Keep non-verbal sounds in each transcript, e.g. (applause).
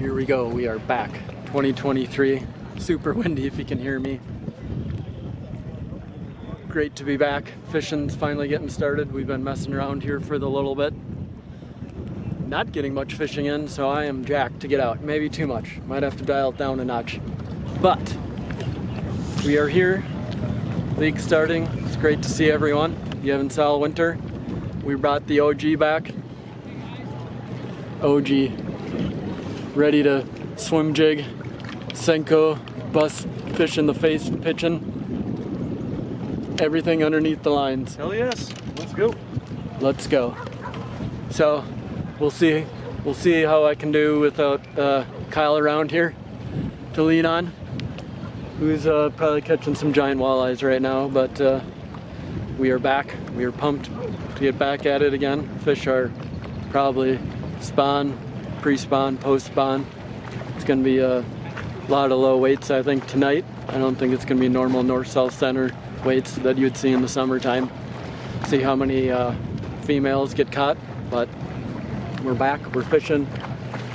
Here we go, we are back. 2023, super windy if you can hear me. Great to be back. Fishing's finally getting started. We've been messing around here for the little bit. Not getting much fishing in, so I am jacked to get out. Maybe too much. Might have to dial it down a notch. But we are here. League starting. It's great to see everyone. You haven't saw winter. We brought the OG back. OG ready to swim jig, Senko, bust, fish in the face, pitching. Everything underneath the lines. Hell yes. Let's go. Let's go. So we'll see. We'll see how I can do without uh, Kyle around here to lean on. Who's uh, probably catching some giant walleyes right now, but uh, we are back. We are pumped to get back at it again. Fish are probably spawn, pre-spawn, post-spawn. It's going to be a lot of low weights, I think, tonight. I don't think it's going to be normal north-south center weights that you'd see in the summertime. See how many uh, females get caught, but we're back, we're fishing,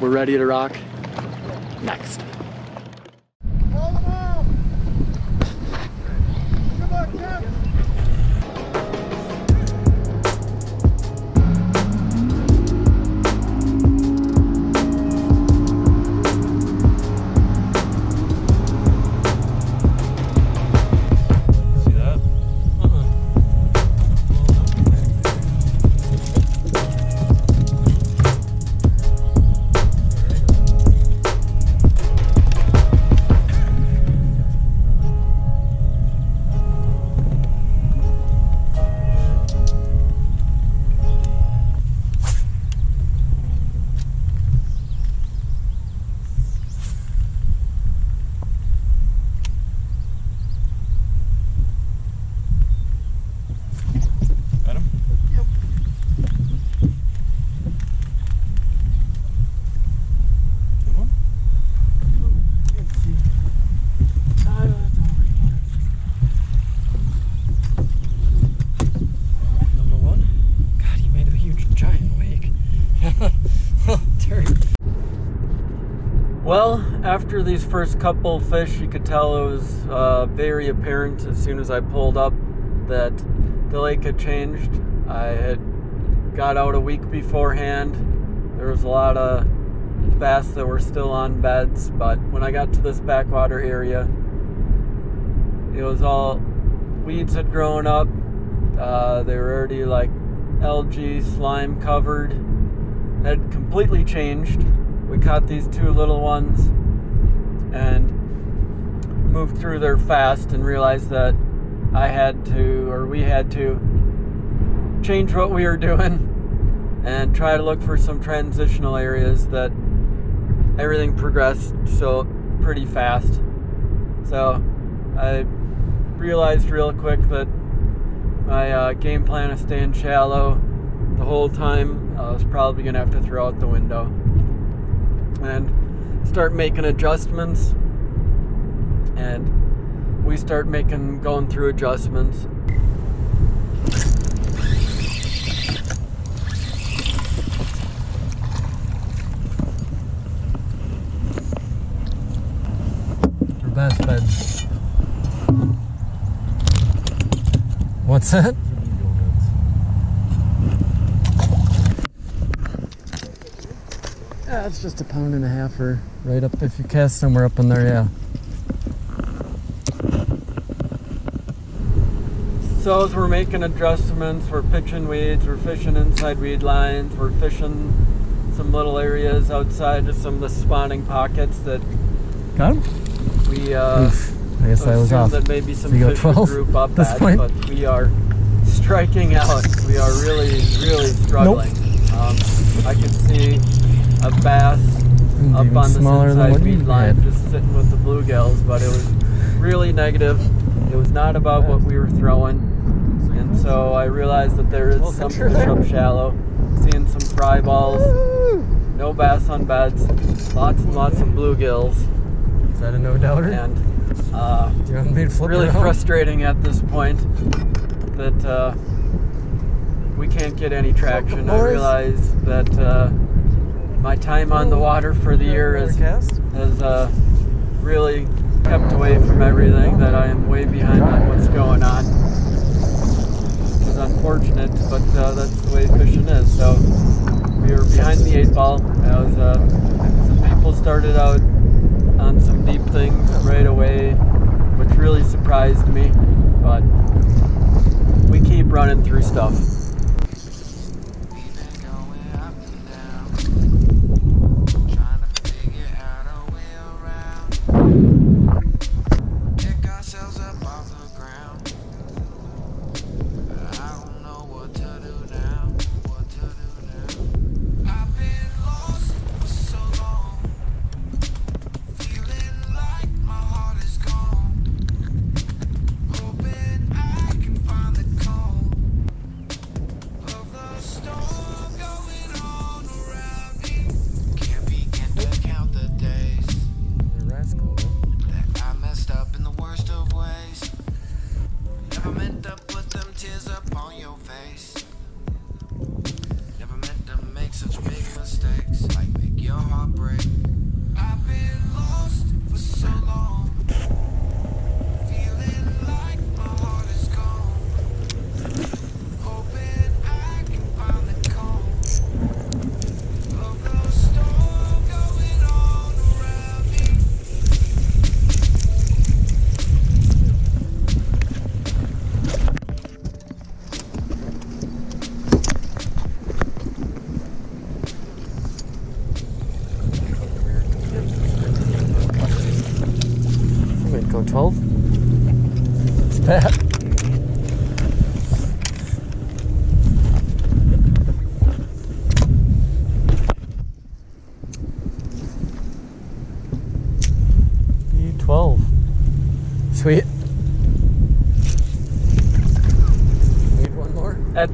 we're ready to rock. Next. Well, after these first couple fish, you could tell it was uh, very apparent as soon as I pulled up that the lake had changed. I had got out a week beforehand. There was a lot of bass that were still on beds, but when I got to this backwater area, it was all weeds had grown up. Uh, they were already like algae, slime covered. Had completely changed. We caught these two little ones and moved through there fast and realized that I had to, or we had to, change what we were doing and try to look for some transitional areas that everything progressed so pretty fast. So I realized real quick that my uh, game plan of staying shallow the whole time I was probably gonna have to throw out the window and start making adjustments and we start making going through adjustments bass beds. What's that? Yeah, it's just a pound and a half or right up if you cast somewhere up in there, yeah. So as we're making adjustments, we're pitching weeds, we're fishing inside weed lines, we're fishing some little areas outside of some of the spawning pockets that Got him? we uh, Oof. I guess I was off. that maybe some So fish 12 group up at this at, point? but we are striking out. We are really, really struggling. Um, I can see a bass up on the smaller than inside weed line, just sitting with the bluegills, but it was really negative. It was not about what we were throwing, and so I realized that there is Well, some picture fish up shallow. Seeing some fry balls, no bass on beds, lots and lots of bluegills, Is that a no doubter? and uh, Do you want me to flip really around? frustrating at this point that uh, we can't get any traction. I boys. realize that uh, my time on the water for the year has, has uh, really kept away from everything that I am way behind on what's going on. Which is unfortunate, but uh, that's the way fishing is. So we were behind the eight ball. As uh, some people started out on some deep things right away, which really surprised me. But we keep running through stuff.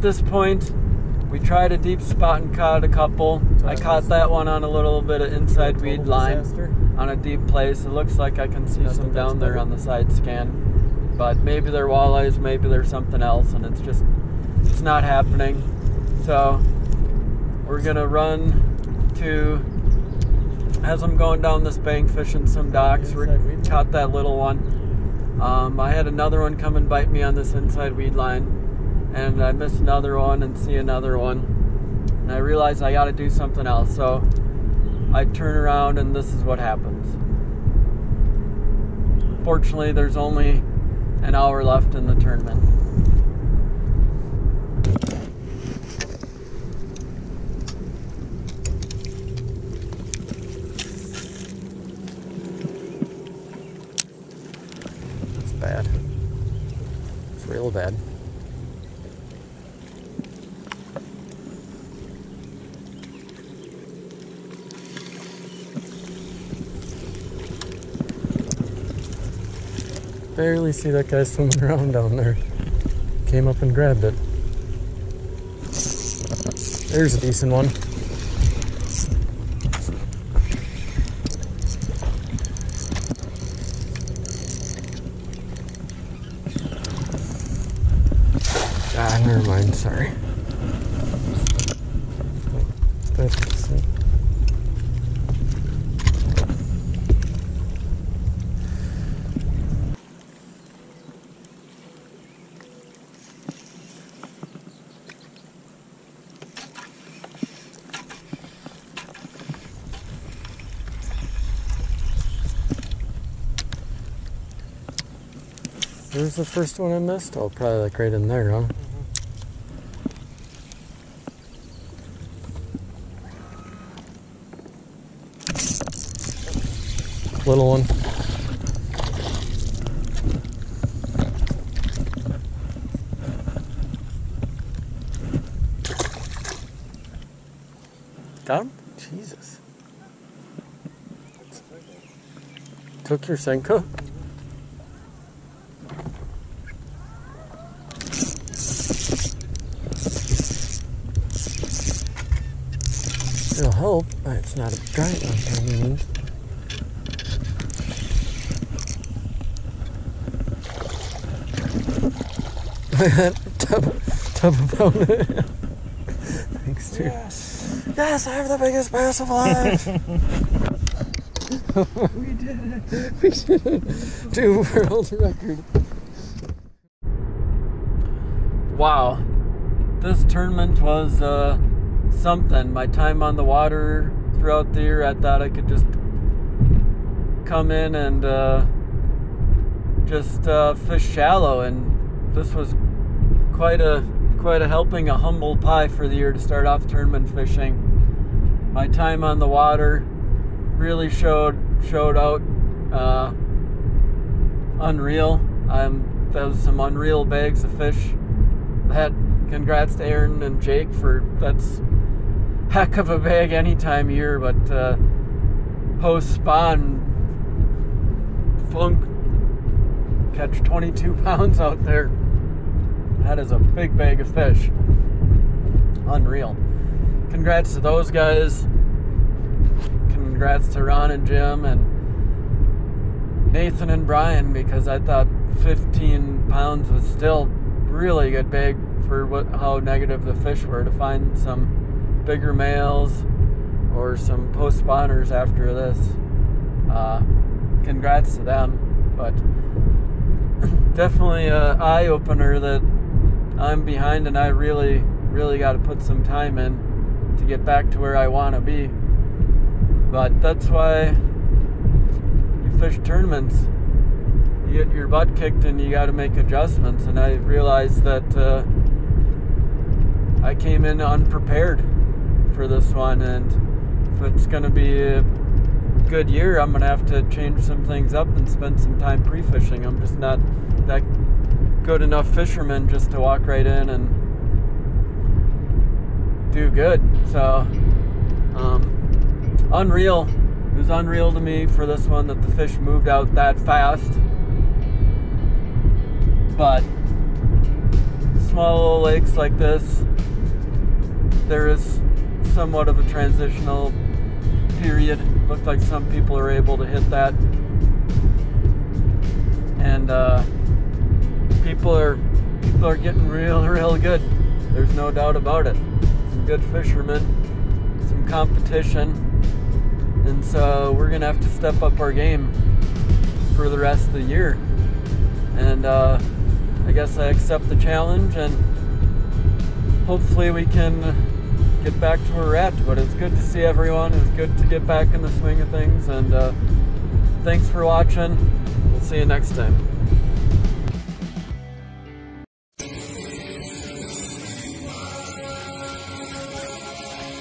At this point, we tried a deep spot and caught a couple. I caught that one on a little bit of inside weed line disaster. on a deep place. It looks like I can see some down there on the side scan. But maybe they're walleyes, maybe they're something else, and it's just, it's not happening. So, we're gonna run to, as I'm going down this bank fishing some docks, we caught that little one. Um, I had another one come and bite me on this inside weed line, and I miss another one and see another one. And I realize I got to do something else, so I turn around and this is what happens. Fortunately, there's only an hour left in the tournament. It's bad. It's real bad. Barely see that guy swimming (laughs) around down there. Came up and grabbed it. There's a decent one. Ah, never mind. Sorry. See? Where's the first one I missed? Oh, probably like right in there, huh? Little one. Him? Jesus. Took your Senko? Help, it's not a giant one by any means. tub, tub of pound. Thanks, dude. Yes, I have the biggest bass alive. (laughs) (laughs) we did it. We did it. New world record. wow, this tournament was uh, something. My time on the water throughout the year, I thought I could just come in and uh, just uh, fish shallow, and this was quite a quite a helping, a humble pie for the year to start off tournament fishing. My time on the water really showed showed out. Uh, unreal. Um, that was some unreal bags of fish. That congrats to Aaron and Jake for that's heck of a bag any time of year. But uh, post spawn flunk catch 22 (laughs) pounds out there. That is a big bag of fish. Unreal. Congrats to those guys. Congrats to Ron and Jim and Nathan and Brian because I thought 15 pounds was still really good big for what how negative the fish were to find some bigger males or some post spawners after this. Uh, congrats to them, but (clears throat) definitely a eye opener that I'm behind and I really really got to put some time in to get back to where I want to be. But that's why you fish tournaments. You get your butt kicked and you got to make adjustments. And I realized that uh, I came in unprepared for this one. And if it's going to be a good year, I'm going to have to change some things up and spend some time pre fishing. I'm just not that good enough fisherman just to walk right in and do good. So, um, unreal. It was unreal to me for this one that the fish moved out that fast. But small little lakes like this, there is somewhat of a transitional period. Looked like some people are able to hit that. And uh, people are people are getting real, (laughs) real good. There's no doubt about it. Some good fishermen, some competition, and so we're gonna have to step up our game for the rest of the year. And uh, I guess I accept the challenge, and hopefully we can get back to where we're at. But it's good to see everyone. It's good to get back in the swing of things, and uh, thanks for watching. We'll see you next time.